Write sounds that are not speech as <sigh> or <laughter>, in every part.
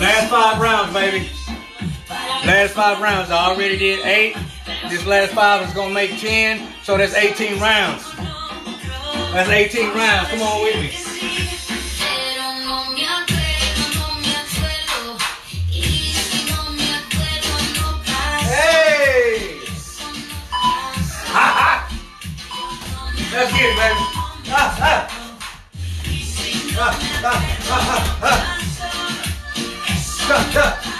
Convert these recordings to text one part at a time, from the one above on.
Last five rounds, baby. Last five rounds. I already did eight. This last five is gonna make 10, so that's 18 rounds. That's 18 rounds. Come on with me. Hey! Ha <laughs> ha! Let's get it, baby. Ah, ah, ah, ah. Ah, ah.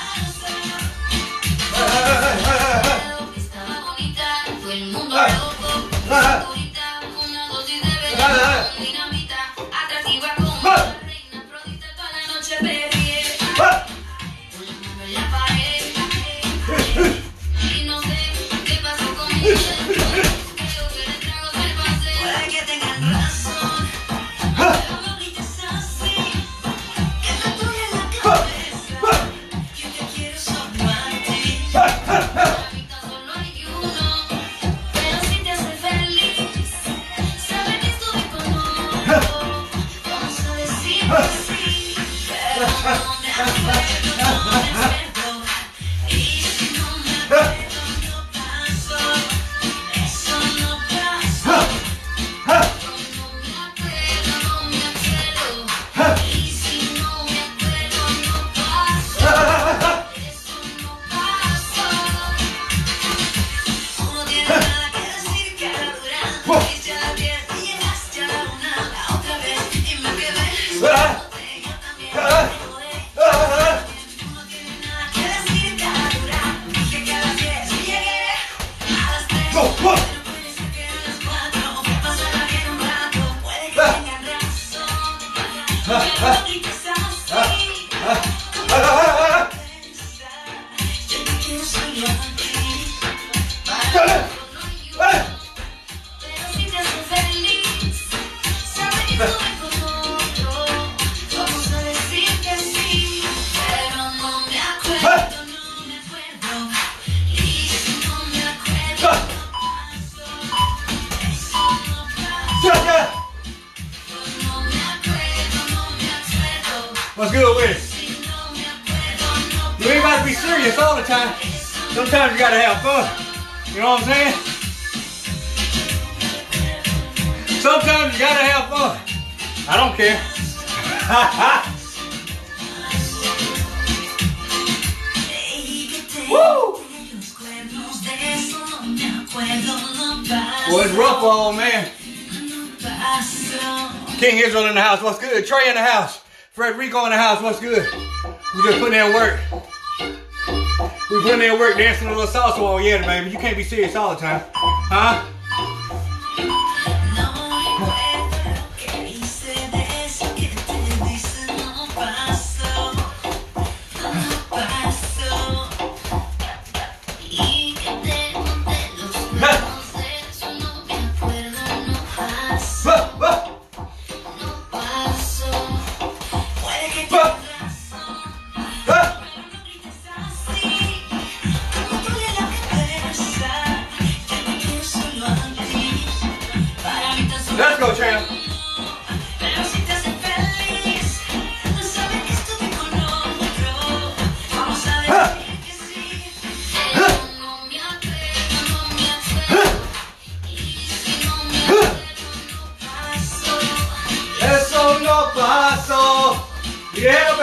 Good with it? You ain't got to be serious all the time. Sometimes you gotta have fun. You know what I'm saying? Sometimes you gotta have fun. I don't care. <laughs> Woo! Well, it's rough all man. King Israel in the house. What's good? Trey in the house. Frederico in the house. What's good? We just putting in work. We putting in work, dancing a little salsa all year, baby. You can't be serious all the time, huh?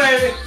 Baby.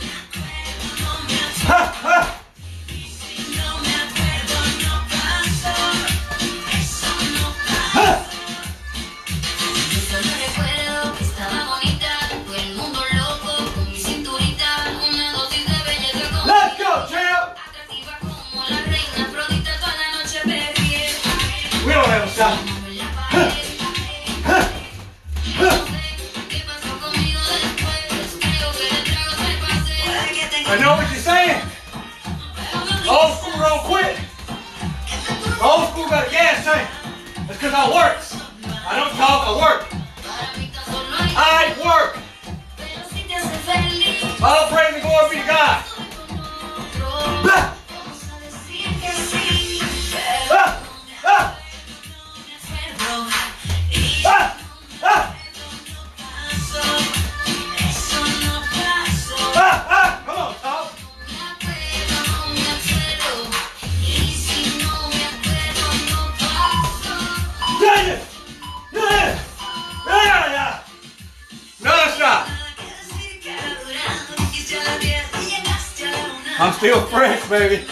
I'm still fresh, baby.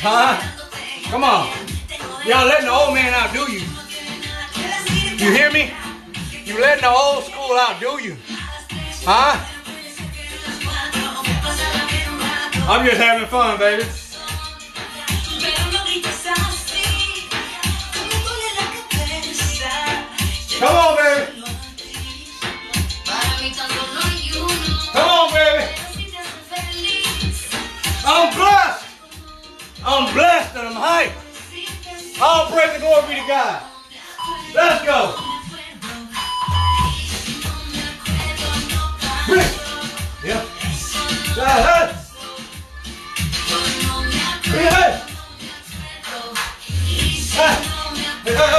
Huh? Come on. Y'all letting the old man outdo you. You hear me? You letting the old school outdo you. Huh? I'm just having fun, baby. I'm blessed and I'm hyped. All praise and glory be to God. Let's go. Yeah. Yeah. Hey. Hey. Hey. Hey.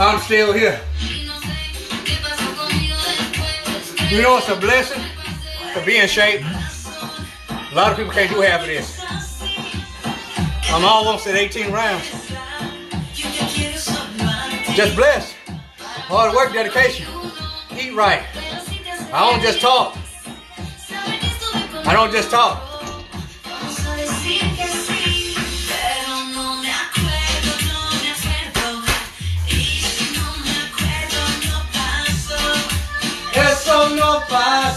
I'm still here. You know it's a blessing to be in shape. A lot of people can't do half of this. I'm almost at 18 rounds. Just blessed. Hard work, dedication. Eat right. I don't just talk. I don't just talk.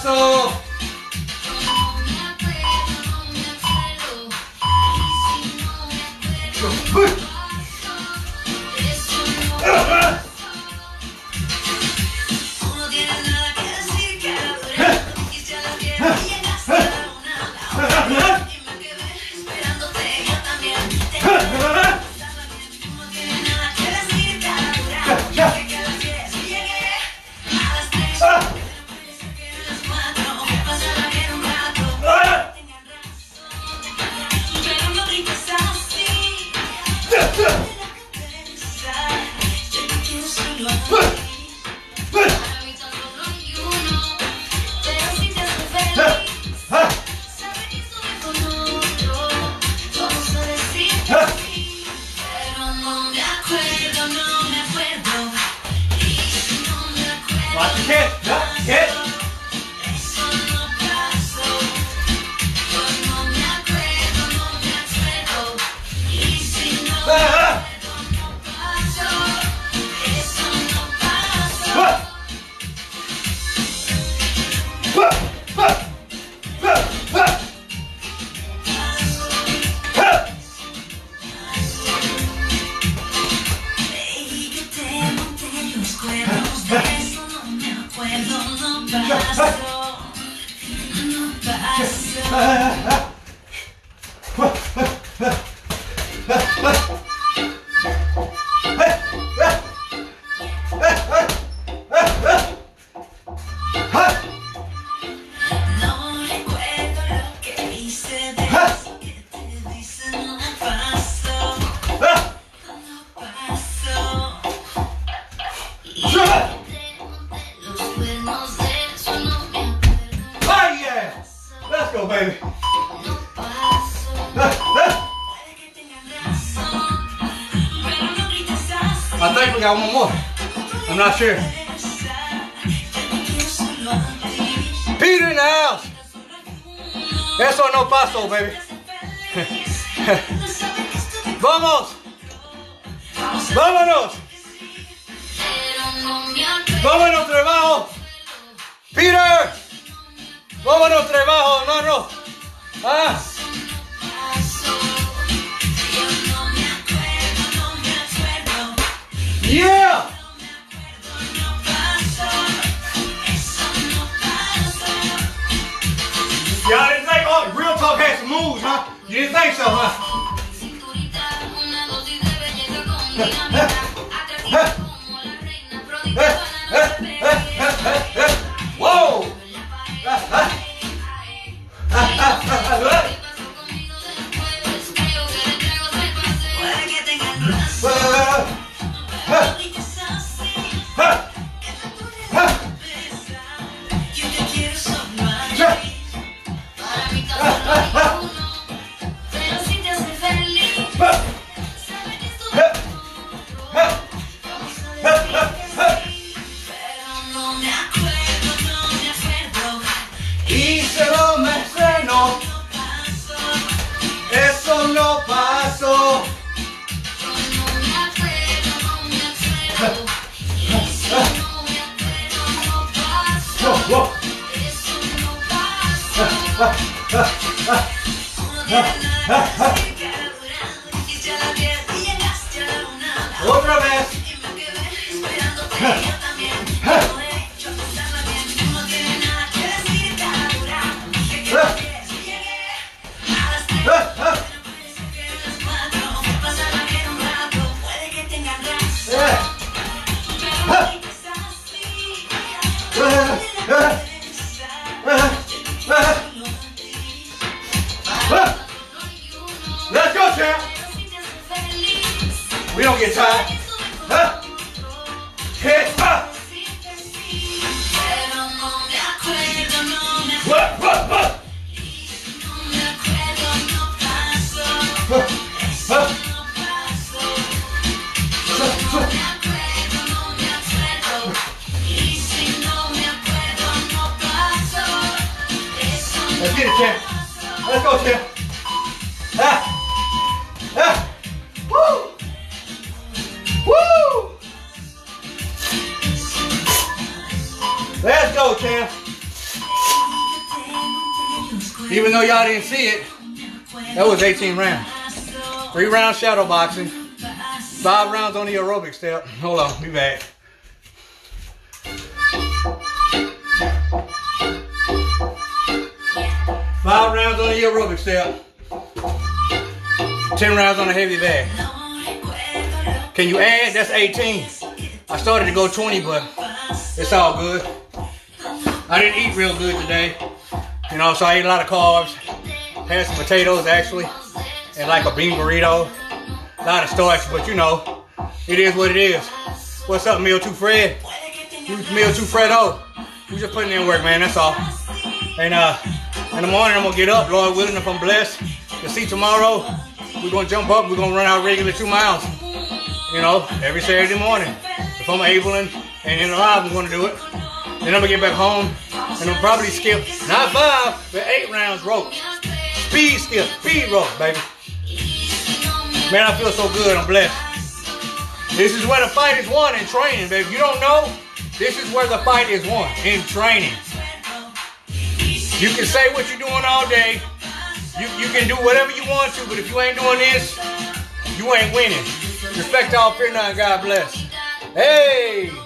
そう。que, já. Peter in. Eso no paso, baby. <laughs> Vamos. Vámonos. Vámonos trabajo. Peter. Vámonos trabajo, hermano. Ah. Yeah. Think so, huh? Otra vez. Y'all didn't see it, that was 18 rounds. Three rounds shadow boxing, five rounds on the aerobic step. <laughs> Hold on, be back. Five rounds on the aerobic step, 10 rounds on the heavy bag. Can you add? That's 18. I started to go 20, but it's all good. I didn't eat real good today. You know, so I ate a lot of carbs. Had some potatoes actually, and like a bean burrito. A lot of starch, but you know, it is what it is. What's up, Meal 2 Fred? Meal 2 Fredo. We just putting in work, man, that's all. And uh, in the morning, I'm gonna get up, Lord willing, if I'm blessed. To see tomorrow, we're gonna jump up, we're gonna run our regular two miles. You know, every Saturday morning. If I'm able and, and alive, I'm gonna do it. Then I'm gonna get back home and I'm probably skip not five, but eight rounds rope. Speed skip, speed rope, baby. Man, I feel so good. I'm blessed. This is where the fight is won in training, baby. You don't know, this is where the fight is won in training. You can say what you're doing all day. You, you can do whatever you want to, but if you ain't doing this, you ain't winning. Respect all, fear none, God bless. Hey!